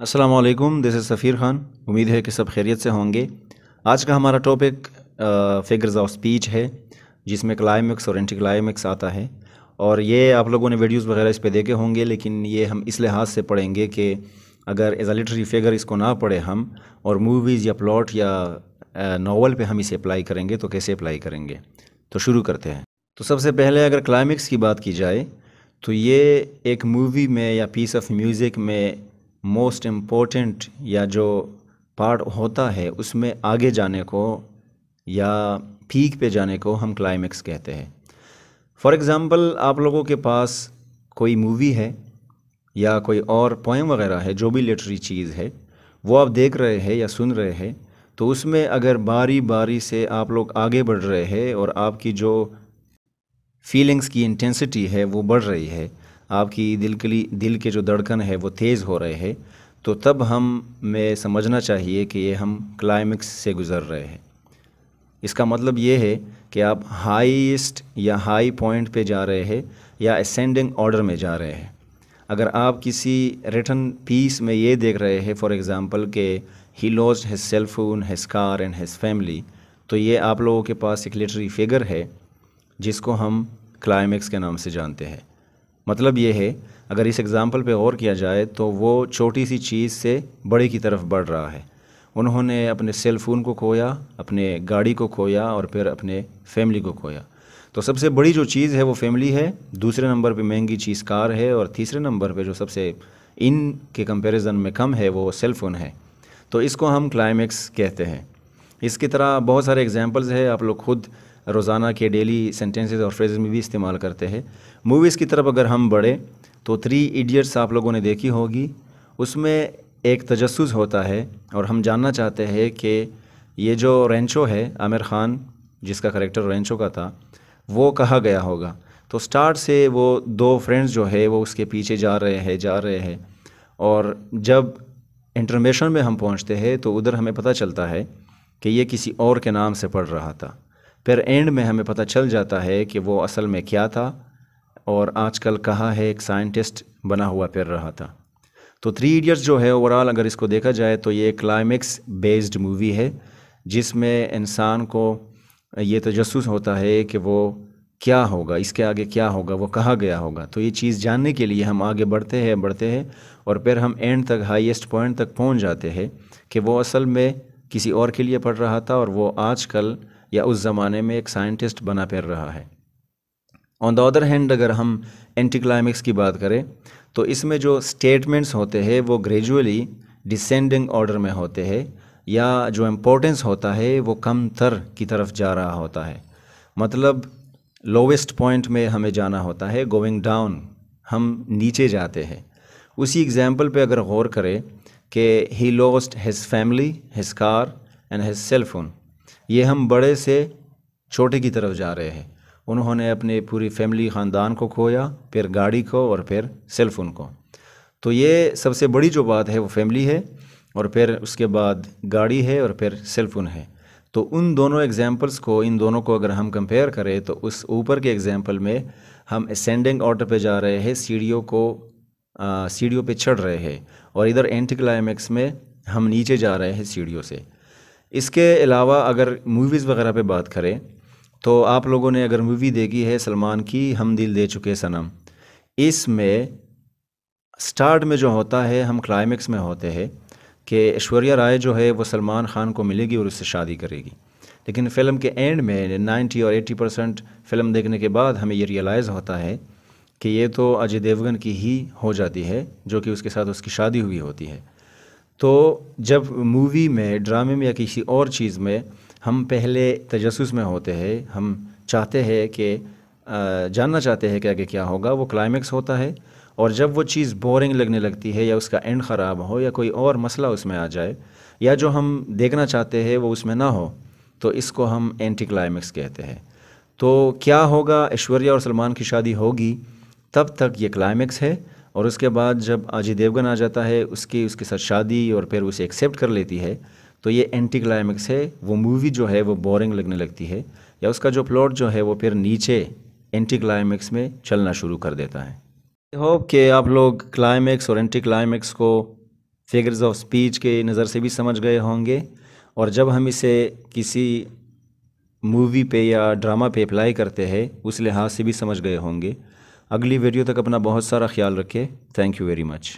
वालेकुम this is Safeer Khan उम्मीद है कि सब खैरियत से होंगे। आज का हमारा टॉपिक फिगर्स ऑफ़ स्पीच है, जिसमें क्लाइमेक्स और एंटी क्लाइमेक्स आता है। और ये आप लोगों ने वीडियोस वगैरह इस पे देखे होंगे, लेकिन ये हम इस लिहाज से पढ़ेंगे कि अगर एज लिटरी फिगर इसको ना पढ़े हम, और मूवीज़ या प्लॉट या नावल पे हम इसे अप्लाई करेंगे तो कैसे अप्लाई करेंगे? तो शुरू करते हैं। तो सबसे पहले अगर क्लाइमेक्स की बात की जाए तो ये एक मूवी में या पीस ऑफ़ म्यूज़िक में मोस्ट इम्पोर्टेंट या जो पार्ट होता है, उसमें आगे जाने को या पीक पे जाने को हम क्लाइमेक्स कहते हैं। फॉर एग्ज़ाम्पल आप लोगों के पास कोई मूवी है या कोई और पोएम वगैरह है, जो भी लिटरी चीज़ है, वो आप देख रहे हैं या सुन रहे हैं तो उसमें अगर बारी बारी से आप लोग आगे बढ़ रहे हैं और आपकी जो फीलिंग्स की इंटेंसिटी है, वो बढ़ रही है आपकी दिल के लिए, दिल के जो धड़कन है, वो तेज़ हो रहे हैं। तो तब हम, में समझना चाहिए कि ये हम क्लाइमेक्स से गुज़र रहे हैं। इसका मतलब ये है कि आप हाईएस्ट या हाई पॉइंट पे जा रहे हैं या असेंडिंग ऑर्डर में जा रहे हैं। अगर आप किसी रिटर्न पीस में ये देख रहे हैं फॉर एग्ज़ाम्पल के he loses his cell his car and his family तो ये आप लोगों के पास एक लिटरी फिगर है, जिसको हम क्लाइमेक्स के नाम से जानते हैं। मतलब ये है, अगर इस एग्ज़ाम्पल पे गौर किया जाए तो वो छोटी सी चीज़ से बड़े की तरफ़ बढ़ रहा है। उन्होंने अपने सेल फ़ोन को खोया, अपने गाड़ी को खोया और फिर अपने फैमिली को खोया। तो सबसे बड़ी जो चीज़ है वो फैमिली है, दूसरे नंबर पे महँगी चीज़ कार है और तीसरे नंबर पे जो सबसे इन के कंपैरिजन में कम है वो सेल फ़ोन है। तो इसको हम क्लाइमेक्स कहते हैं। इसकी तरह बहुत सारे एग्जांपल्स है, आप लोग खुद रोज़ाना के डेली सेंटेंसेस और फ्रेजेस में भी इस्तेमाल करते हैं। मूवीज़ की तरफ़ अगर हम बढ़े तो थ्री इडियट्स आप लोगों ने देखी होगी। उसमें एक तजस होता है और हम जानना चाहते हैं कि ये जो रेंचो है आमिर ख़ान जिसका करेक्टर रेंचो का था, वो कहा गया होगा? तो स्टार्ट से वो दो फ्रेंड्स जो है, वो उसके पीछे जा रहे हैं, जा रहे हैं। और जब इंटरमेशन में हम पहुँचते हैं तो उधर हमें पता चलता है कि ये किसी और के नाम से पढ़ रहा था। फिर एंड में हमें पता चल जाता है कि वो असल में क्या था और आजकल कहाँ है एक साइंटिस्ट बना हुआ फिर रहा था। तो थ्री इडियट्स जो है ओवरऑल अगर इसको देखा जाए तो ये क्लाइमेक्स बेस्ड मूवी है, जिसमें इंसान को ये तजस होता है कि वो क्या होगा, इसके आगे क्या होगा, वो कहा गया होगा। तो ये चीज़ जानने के लिए हम आगे बढ़ते हैं बढ़ते हैं और फिर हम एंड तक हाईएस्ट पॉइंट तक पहुँच जाते हैं कि वो असल में किसी और के लिए पढ़ रहा था और वो आजकल या उस ज़माने में एक साइंटिस्ट बना फिर रहा है। ऑन द अदर हैंड अगर हम एंटी क्लाइमेक्स की बात करें तो इसमें जो स्टेटमेंट्स होते हैं, वो ग्रेजुअली डिसेंडिंग ऑर्डर में होते हैं, या जो इम्पोर्टेंस होता है, वो कम तर की तरफ़ जा रहा होता है। मतलब लोवेस्ट पॉइंट में हमें जाना होता है गोइंग डाउन हम नीचे जाते हैं। उसी एग्ज़ाम्पल पे अगर गौर करें कि he lost his family his car and his cell phone ये हम बड़े से छोटे की तरफ़ जा रहे हैं। उन्होंने अपने पूरी फैमिली, ख़ानदान को खोया, फिर गाड़ी को और फिर सेलफोन को। तो ये सबसे बड़ी जो बात है वो फैमिली है और फिर उसके बाद गाड़ी है और फिर सेलफोन है। तो उन दोनों एग्जांपल्स को, इन दोनों को अगर हम कंपेयर करें तो उस ऊपर के एग्जांपल में हम असेंडिंग ऑर्डर पे जा रहे हैं, सीढ़ियों को सीढ़ियों पे चढ़ रहे हैं और इधर एंटी क्लाइमेक्स में हम नीचे जा रहे हैं सीढ़ियों से। इसके अलावा अगर मूवीज़ वगैरह पे बात करें तो आप लोगों ने अगर मूवी देखी है सलमान की हम दिल दे चुके सनम, इसमें स्टार्ट में जो होता है, हम क्लाइमेक्स में होते हैं कि ऐश्वर्या राय जो है वो सलमान खान को मिलेगी और उससे शादी करेगी। लेकिन फ़िल्म के एंड में 90 और 80 परसेंट फ़िल्म देखने के बाद हमें ये रियलाइज़ होता है कि ये तो अजय देवगन की ही हो जाती है, जो कि उसके साथ उसकी शादी हुई होती है। तो जब मूवी में, ड्रामे में या किसी और चीज़ में हम पहले तजस में होते हैं, हम चाहते हैं कि जानना चाहते हैं कि आगे क्या होगा, वो क्लाइमेक्स होता है और जब वो चीज़ बोरिंग लगने लगती है या उसका एंड ख़राब हो या कोई और मसला उसमें आ जाए या जो हम देखना चाहते हैं वो उसमें ना हो तो इसको हम एंटी क्लाइमेक्स कहते हैं। तो क्या होगा, ऐश्वर्या और सलमान की शादी होगी, तब तक ये क्लाइमेक्स है और उसके बाद जब अजय देवगन आ जाता है, उसकी, उसके साथ शादी और फिर उसे एक्सेप्ट कर लेती है तो ये एंटी क्लाइमैक्स है। वो मूवी जो है, वो बोरिंग लगने लगती है। या उसका जो प्लॉट जो है, वो फिर नीचे एंटी क्लाइमैक्स में चलना शुरू कर देता है। होप कि आप लोग क्लाइमैक्स और एंटी क्लाइमैक्स को फिगर्स ऑफ़ स्पीच के नज़र से भी समझ गए होंगे। और जब हम इसे किसी मूवी पे या ड्रामा पे अप्लाई करते हैं, उस लिहाज से भी समझ गए होंगे। अगली वीडियो तक अपना बहुत सारा ख्याल रखिए. Thank you very much